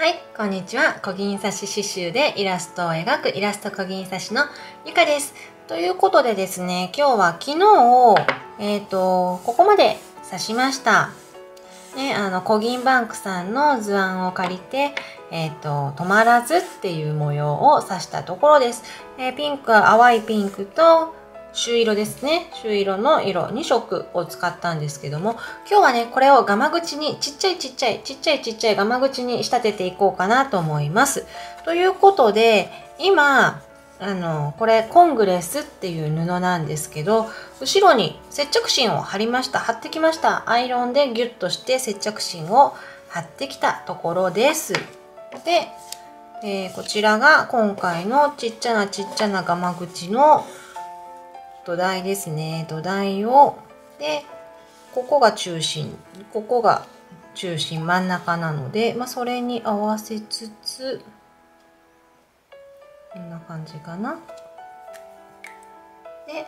はい、こんにちは。小銀刺し刺繍でイラストを描くイラスト小銀刺しのゆかです。ということでですね、今日は昨日、えっ、ー、と、ここまで刺しました。ね、あの、小銀バンクさんの図案を借りて、えっ、ー、と、止まらずっていう模様を刺したところです。えー、ピンク、淡いピンクと、朱色ですね。朱色の色2色を使ったんですけども、今日はね、これをガマ口に、ちっちゃいちっちゃい、ちっちゃいちっちゃいガマ口に仕立てていこうかなと思います。ということで、今、あの、これコングレスっていう布なんですけど、後ろに接着芯を貼りました。貼ってきました。アイロンでギュッとして接着芯を貼ってきたところです。で、えー、こちらが今回のちっちゃなちっちゃなガマ口の土台ですね土台をでここが中心ここが中心真ん中なので、まあ、それに合わせつつこんな感じかな。で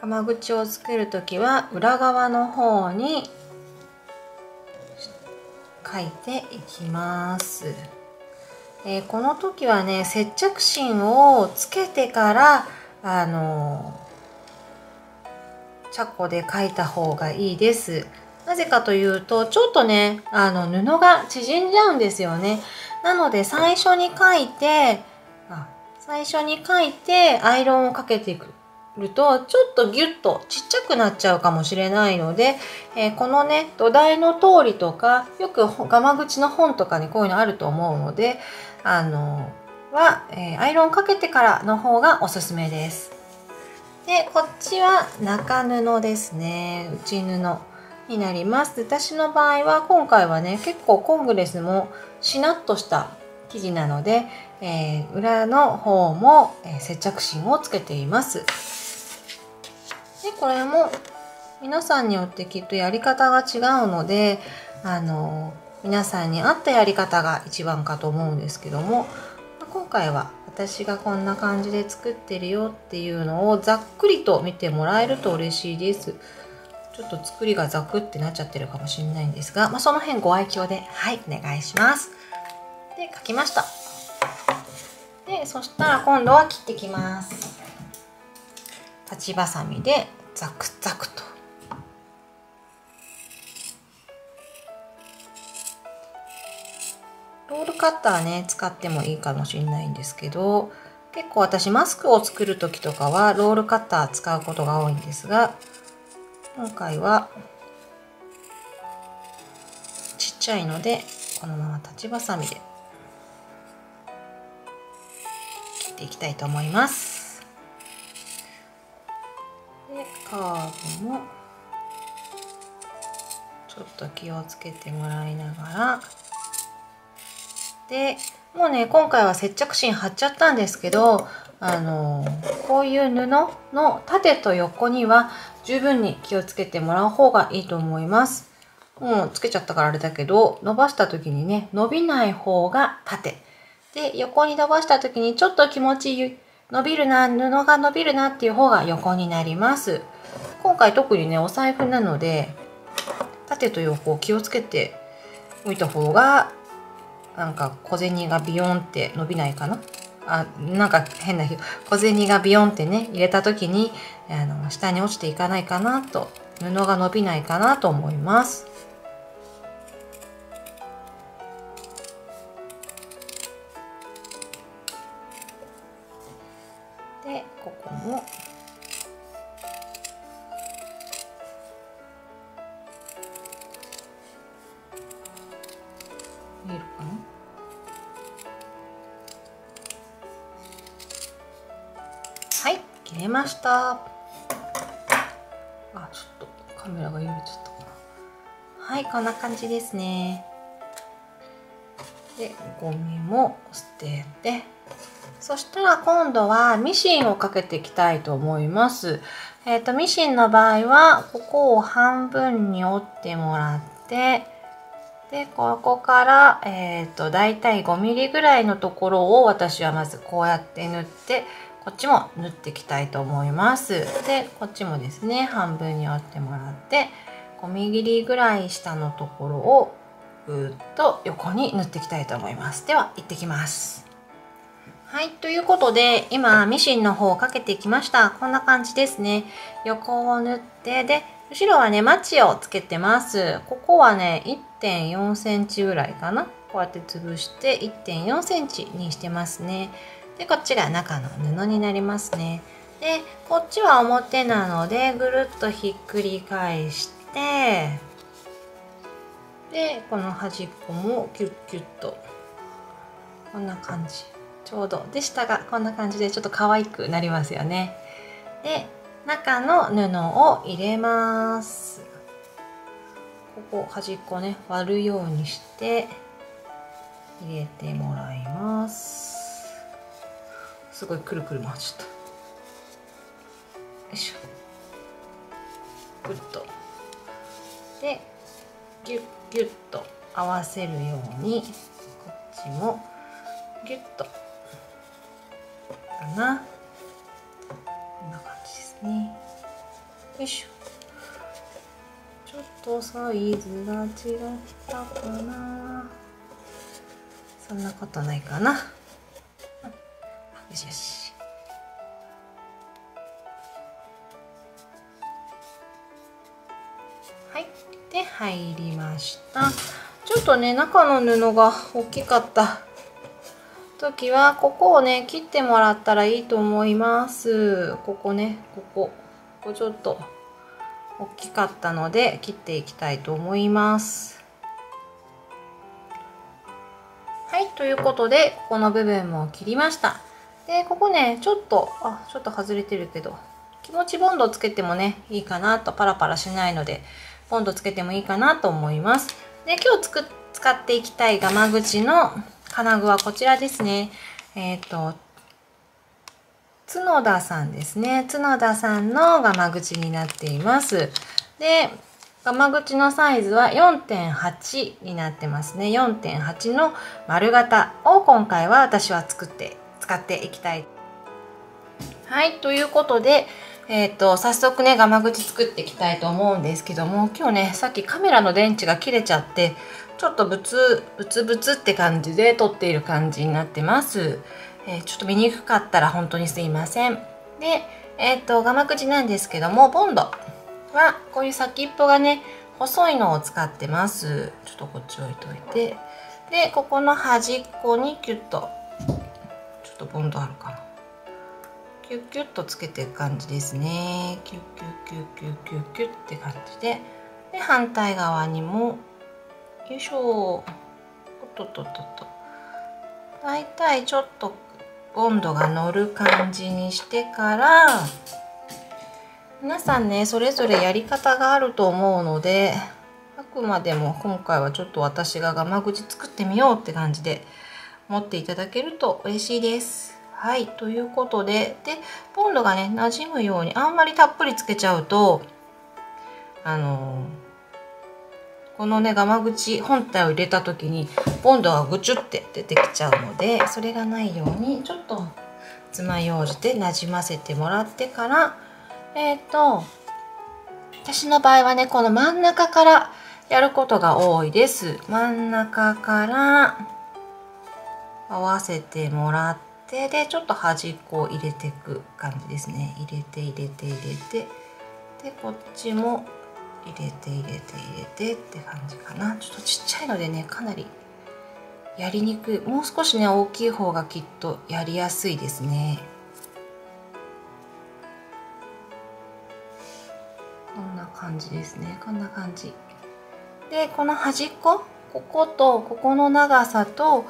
釜口を作る時は裏側の方に書いていきます。えー、この時はね接着芯をつけてからあのチャコで描いた方がいいです。なぜかというと、ちょっとね、あの、布が縮んじゃうんですよね。なので、最初に描いて、最初に描いて、アイロンをかけていく。るとちょっとギュッとちっちゃくなっちゃうかもしれないので、えー、このね土台の通りとかよくガマ口の本とかにこういうのあると思うのであのは、えー、アイロンかけてからの方がおすすめです。でこっちは中布ですね。内布になります。私の場合は今回はね結構コングレスもしなっとした生地なので、えー、裏の方も、え、接着芯をつけています。でこれも皆さんによってきっとやり方が違うのであの皆さんに合ったやり方が一番かと思うんですけども今回は私がこんな感じで作ってるよっていうのをざっくりと見てもらえると嬉しいです。ちょっと作りがザクってなっちゃってるかもしれないんですが、まあ、その辺ご愛嬌で、はい、お願いします。で、書きました。で、そしたら今度は切ってきます。立ちばさみでザクザクと。ールカッターね使ってもいいかもしれないんですけど結構私マスクを作る時とかはロールカッター使うことが多いんですが今回はちっちゃいのでこのまま立ちばさみで切っていきたいと思います。でカーブもちょっと気をつけてもらいながらでもうね今回は接着芯貼っちゃったんですけどあのこういう布の縦と横には十分に気をつけてもらう方がいいと思います。もうつけちゃったからあれだけど伸ばした時にね伸びない方が縦で横に伸ばした時にちょっと気持ちいい伸びるな布が伸びるなっていう方が横になります今回特にねお財布なので縦と横を気をつけておいた方がなんか小銭がビヨンって伸びないかな？あなんか変な小銭がビヨンってね入れた時にあの下に落ちていかないかなと布が伸びないかなと思います。でここもました。あちょっとカメラが揺れちゃったかな。はいこんな感じですね。でゴミも捨てて。そしたら今度はミシンをかけていきたいと思います。えっ、ー、と、ミシンの場合は、ここを半分に折ってもらって、でここから、えーと、大体 5mm ぐらいのところを私はまずこうやって縫ってこっちも縫っていきたいと思います。でこっちもですね半分に折ってもらって 5mm ぐらい下のところをぐっと横に縫っていきたいと思います。では行ってきます。はいということで今ミシンの方をかけてきました。こんな感じですね。横を縫ってで後ろはねマチをつけてます。ここはね1.4センチぐらいかな。こうやって潰して1.4センチにしてますね。でこっちが中の布になりますね。でこっちは表なのでぐるっとひっくり返してでこの端っこもキュッキュッとこんな感じ。ちょうど。で下がこんな感じでちょっと可愛くなりますよね。で中の布を入れます。ここ端っこね割るようにして入れてもらいます。すごいくるくる回っちゃった。いしょ。グッと。でギュッギュッと合わせるようにこっちもギュッと。かな。こんな感じですね。よいしょ。ちょっとサイズが違ったかな。そんなことないかな。よしよし。で入りました。ちょっとね中の布が大きかった時はここをね切ってもらったらいいと思います。ここねここ。ここちょっと大きかったので切っていきたいと思います。はいということでこの部分も切りました。でここねちょっとあちょっと外れてるけど気持ちボンドつけてもねいいかなとパラパラしないのでポンドつけてもいいかなと思います。で今日つく使っていきたいガマ口の金具はこちらですね。えっ、ー、と角田さんですね。角田さんのガマ口になっています。で、ガマ口のサイズは4.8になってますね。4.8の丸型を今回は私は作って使っていきたい。はい、ということで、えーと、早速ねガマ口作っていきたいと思うんですけども今日ねさっきカメラの電池が切れちゃってちょっとブツブツブツって感じで撮っている感じになってます、えー、ちょっと見にくかったら本当にすいません。でえっ、ー、とガマ口なんですけどもボンドはこういう先っぽがね細いのを使ってます。ちょっとこっち置いといて。でここの端っこにキュッとっとボンドあるかなキュッキュッとつけていく感じですね。キュッキュッキュッキュッキュッキュッって感じで。で反対側にもよいしょ。おっとっとっとっと。だいたいちょっと温度が乗る感じにしてから皆さんねそれぞれやり方があると思うのであくまでも今回はちょっと私がガマ口作ってみようって感じで持っていただけると嬉しいです。はい、ということで、で、ボンドがね、馴染むように、あんまりたっぷりつけちゃうと、あのー、このね、ガマ口本体を入れた時に、ボンドがぐちゅって出てきちゃうので、それがないように、ちょっと爪楊枝でなじませてもらってから、えっ、ー、と、私の場合はね、この真ん中からやることが多いです。真ん中から合わせてもらって、でちょっと端っこを入れていく感じですね。入れて入れて入れて。でこっちも入れて入れて入れてって感じかな。ちょっとちっちゃいのでねかなりやりにくい。もう少しね大きい方がきっとやりやすいですね。こんな感じですね。こんな感じ。でこの端っここことここの長さと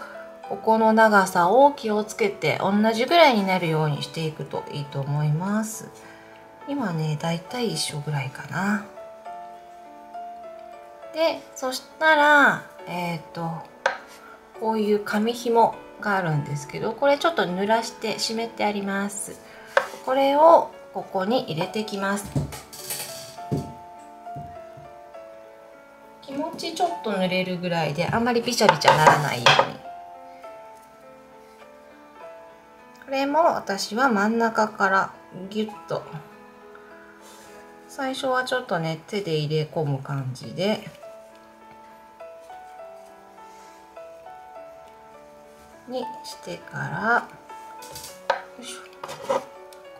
ここの長さを気をつけて同じぐらいになるようにしていくといいと思います。今ねだいたい一緒ぐらいかな。でそしたらえっ、ー、とこういう紙紐があるんですけどこれちょっと濡らして湿ってあります。これをここに入れてきます。気持ちちょっと濡れるぐらいであんまりビチャビチャならないように。これも私は真ん中からギュッと。最初はちょっとね手で入れ込む感じで。にしてから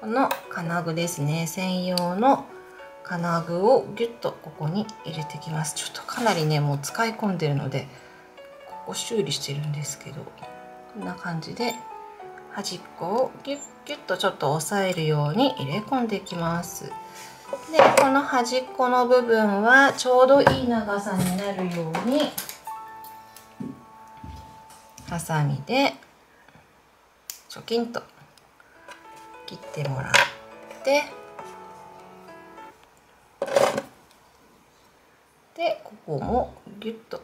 この金具ですね。専用の金具をギュッとここに入れてきます。ちょっとかなりねもう使い込んでるのでここ修理してるんですけどこんな感じで。端っこをギュッギュッとちょっと押さえるように入れ込んでいきます。でこの端っこの部分はちょうどいい長さになるようにハサミでチョキンと切ってもらって。でここもギュッと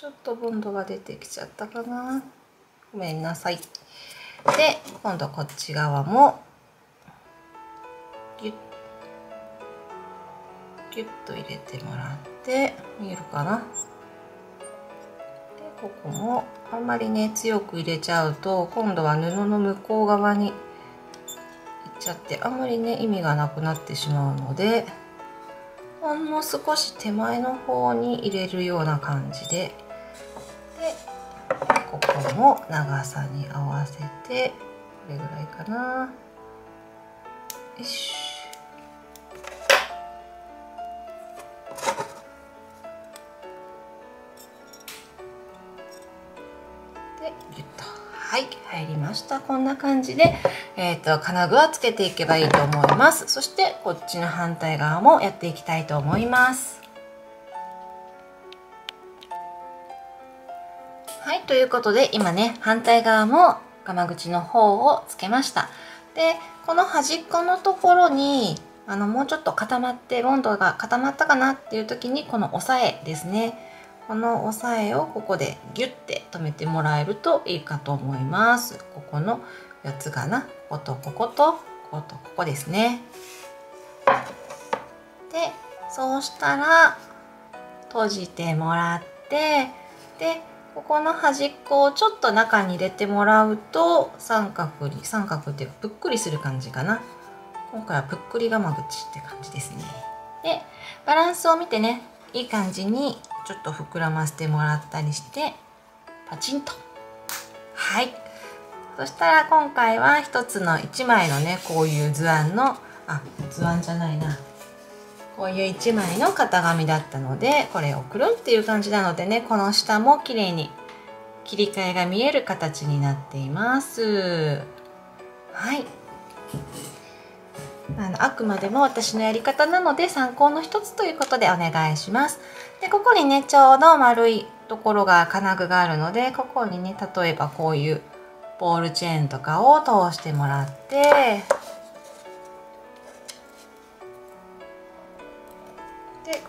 ちょっとボンドが出てきちゃったかな。ごめんなさい。で今度こっち側もギュッギュッと入れてもらって見えるかな。でここもあんまりね強く入れちゃうと今度は布の向こう側にいっちゃってあんまりね意味がなくなってしまうのでほんの少し手前の方に入れるような感じでここも長さに合わせてこれぐらいかな。よし。でギュッと。はい入りました。こんな感じで、えーと、と金具はつけていけばいいと思います。そしてこっちの反対側もやっていきたいと思います。はいということで今ね反対側もガマ口の方をつけました。でこの端っこのところにあのもうちょっと固まってボンドが固まったかなっていう時にこの押さえですね。この押さえをここでギュッて止めてもらえるといいかと思います。ここの4つかな。こことこことこことここですね。でそうしたら閉じてもらってでここの端っこをちょっと中に入れてもらうと三角に三角っていうかぷっくりする感じかな。今回はぷっくりがま口って感じですね。でバランスを見てねいい感じにちょっと膨らませてもらったりしてパチンと。はい。そしたら今回は一つの1枚のねこういう図案のあ図案じゃないな。こういう1枚の型紙だったのでこれをくるんっていう感じなのでねこの下も綺麗に切り替えが見える形になっています。はい。あのあくまでも私のやり方なので参考の一つということでお願いします。でここにねちょうど丸いところが金具があるのでここにね例えばこういうボールチェーンとかを通してもらって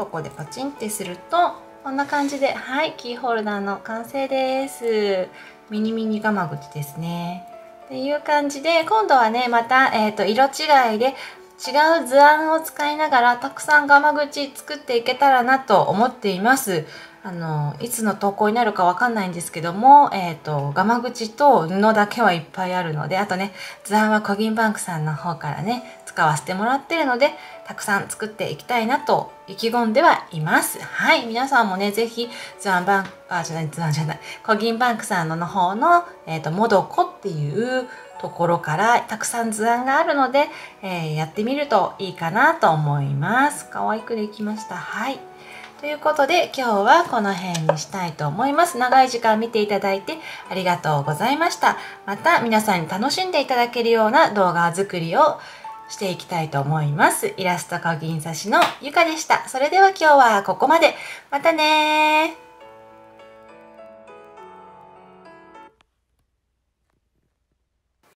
ここでパチンってするとこんな感じではいキーホルダーの完成です。ミニミニガマ口ですね。っていう感じで今度はねまた、えーと、色違いで違う図案を使いながらたくさんガマ口作っていけたらなと思っています。あのいつの投稿になるかわかんないんですけども、えっ、ー、と、ガマ口と布だけはいっぱいあるので、あとね、図案はコギンバンクさんの方からね、使わせてもらってるのでたくさん作っていきたいなと意気込んではいます。はい。皆さんもね是非図案バンクあじゃない図案じゃないコギンバンクさんのの方の、えーと、モドコっていうところからたくさん図案があるので、えー、やってみるといいかなと思います。可愛くできました。はい。ということで今日はこの辺にしたいと思います。長い時間見ていただいてありがとうございました。また皆さんに楽しんでいただけるような動画作りをしていきたいと思います。イラストか銀刺しのゆかでした。それでは今日はここまで。またね